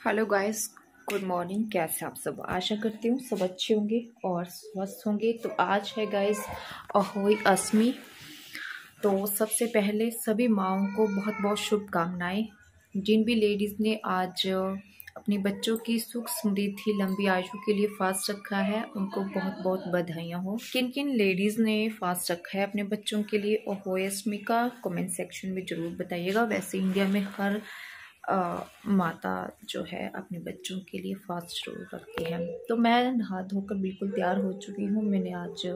Hello guys, good morning. कैसे आप सब? आशा करती हूँ सब अच्छे होंगे और स्वस्थ होंगे। तो आज है गाइस अहोई अष्टमी तो सबसे पहले सभी माओं को बहुत बहुत शुभकामनाएँ। जिन भी लेडीज़ ने आज अपने बच्चों की सुख समृद्धि, लंबी आयु के लिए फास्ट रखा है, उनको बहुत बहुत बधाइयाँ हो। किन किन लेडीज़ ने फास्ट रखा है अपने बच्चों के लिए, अहोई अष्टमी का कमेंट सेक्शन में ज़रूर बताइएगा। वैसे इंडिया में हर माता जो है अपने बच्चों के लिए फास्ट ज़रूर रखती है। तो मैं नहा धोकर बिल्कुल तैयार हो चुकी हूँ। मैंने आज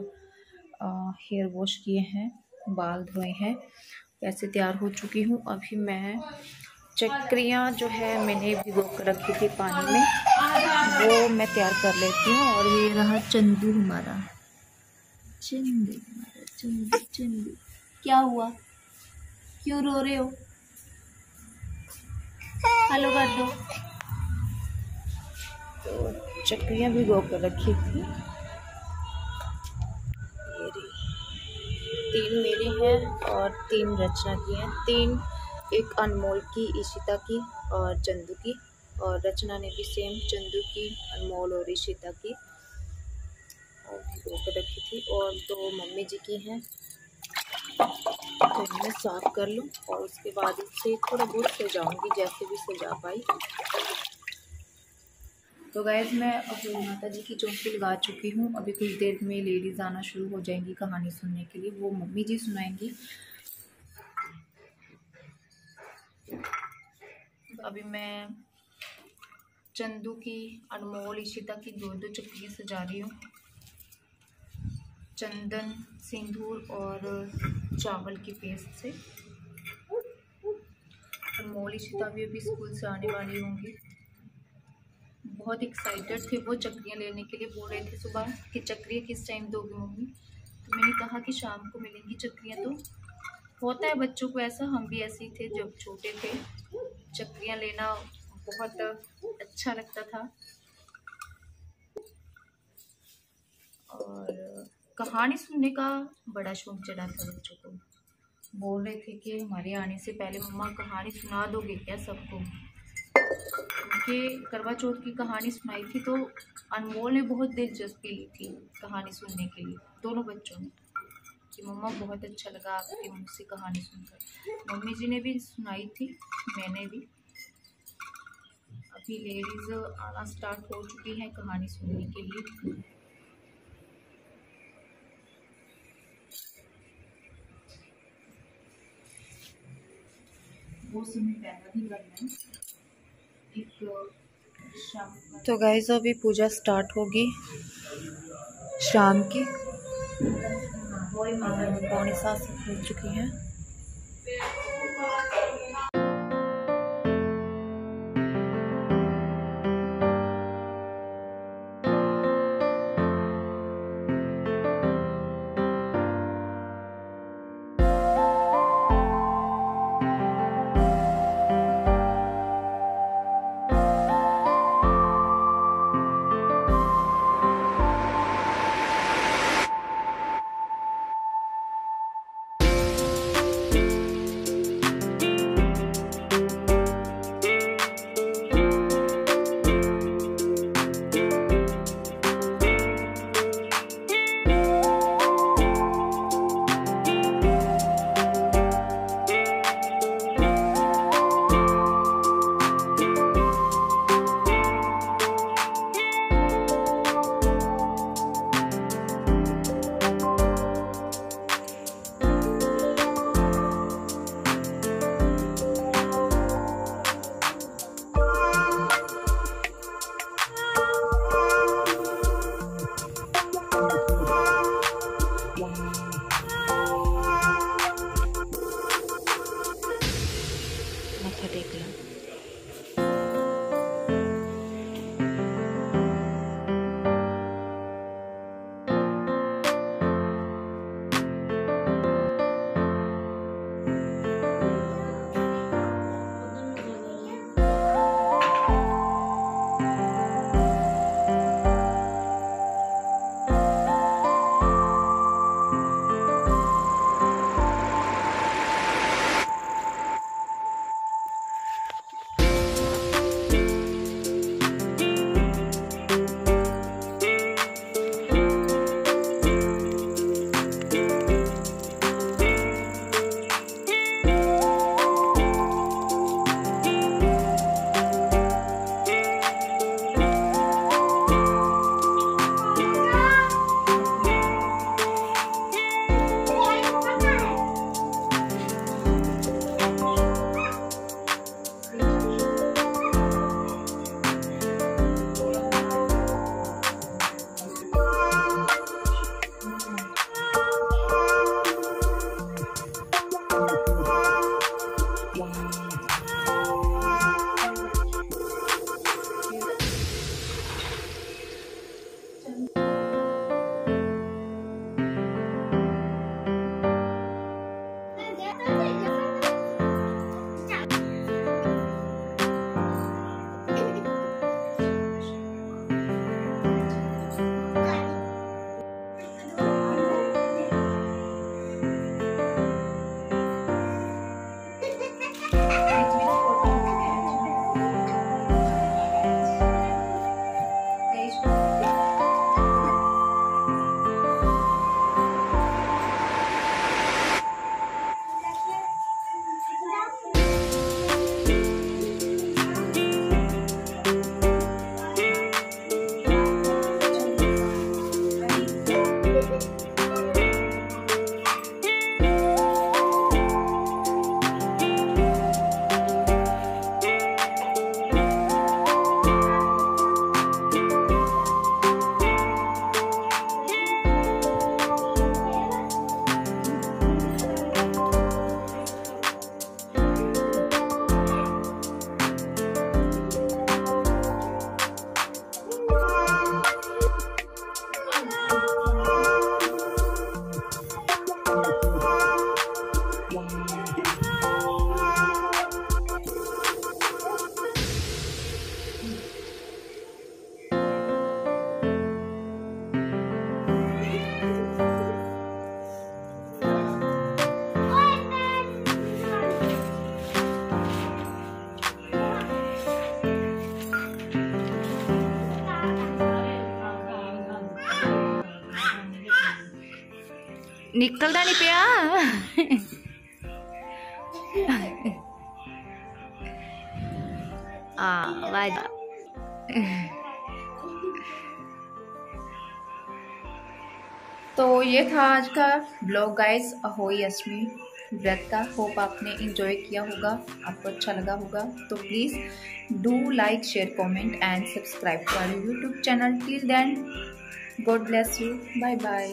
हेयर वॉश किए हैं, बाल धोए हैं, ऐसे तैयार हो चुकी हूँ। अभी मैं चक्रियाँ जो है मैंने भिगो कर रखी थी पानी में, वो मैं तैयार कर लेती हूँ और ये रहा चंदू हमारा। चंदू हमारा, चंदू चंदू। क्या हुआ? क्यों रो रहे हो? हेलो कर दो। तो चक्रियाँ भी गो कर रखी थी। तीन मेरी हैं और तीन रचना की हैं। तीन, एक अनमोल की, ईशिता की और चंदू की। और रचना ने भी सेम चंदू की, अनमोल और ईशिता की। और भिगो रखी थी। और दो मम्मी जी की हैं। तो मैं साफ़ कर लूँ और उसके बाद इसे थोड़ा बहुत सजाऊँगी, जैसे भी सजा पाई। तो गैस मैं अपनी माता जी की चौकी लगा चुकी हूँ। अभी कुछ देर में लेडीज़ आना शुरू हो जाएँगी कहानी सुनने के लिए। वो मम्मी जी सुनाएँगी। अभी मैं चंदू की, अनमोल, इशिता की दो दो चक्की सजा रही हूँ। चंदन, सिंदूर और चावल की पेस्ट से। अनमोल इशिता भी अभी स्कूल से आने वाली होंगी। बहुत एक्साइटेड थे, वो चक्रियाँ लेने के लिए बोल रहे थे सुबह कि चक्रियाँ किस टाइम दोगी मम्मी? तो मैंने कहा कि शाम को मिलेंगी चक्रियाँ तो। होता है बच्चों को ऐसा, हम भी ऐसे ही थे जब छोटे थे। चक्रियाँ लेना बहुत अच्छा लगता था। और कहानी सुनने का बड़ा शौक चढ़ा था बच्चों को। बोल रहे थे कि हमारे आने से पहले मम्मा कहानी सुना दोगे क्या सबको? उनके करवा चौथ की कहानी सुनाई थी तो अनमोल ने बहुत दिलचस्पी ली थी कहानी सुनने के लिए, दोनों बच्चों ने। कि मम्मा बहुत अच्छा लगा आपके मुझसे कहानी सुनकर। मम्मी जी ने भी सुनाई थी, मैंने भी। अभी लेडीज़ आना स्टार्ट हो चुकी हैं कहानी सुनने के लिए। तो गाइज़ अभी पूजा स्टार्ट होगी। शाम की। पौने सात हो चुकी है। निकलता नहीं पिया। आ तो ये था आज का ब्लॉग गाइस अहोई अश्मी व्रत का। होप आपने इंजॉय किया होगा। आपको अच्छा लगा होगा। तो please do like share comment and subscribe to our YouTube channel till then God bless you bye bye